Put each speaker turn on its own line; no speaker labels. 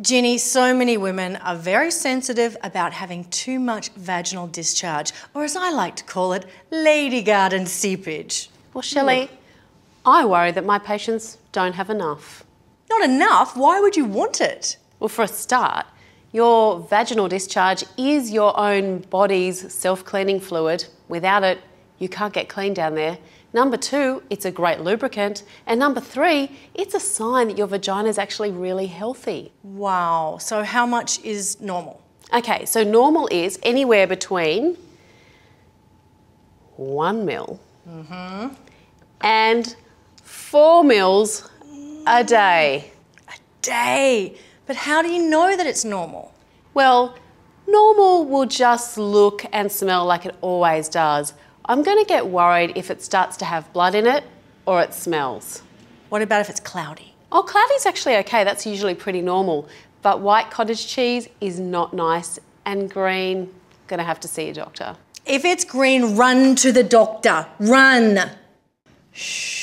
Ginni, so many women are very sensitive about having too much vaginal discharge, or as I like to call it, lady garden seepage.
Well, Shelly, I worry that my patients don't have enough.
Not enough? Why would you want it?
Well, for a start, your vaginal discharge is your own body's self cleaning fluid. Without it, you can't get clean down there. Number two, it's a great lubricant. And number three, it's a sign that your vagina is actually really healthy.
Wow. So, how much is normal?
Okay, so normal is anywhere between one mil mm-hmm. and four mils a mm. day.
A day. But how do you know that it's normal?
Well, normal will just look and smell like it always does. I'm going to get worried if it starts to have blood in it or it smells.
What about if it's cloudy?
Oh, cloudy's actually okay, that's usually pretty normal. But white cottage cheese is not nice and green, gonna have to see a doctor.
If it's green, run to the doctor. Run. Shh.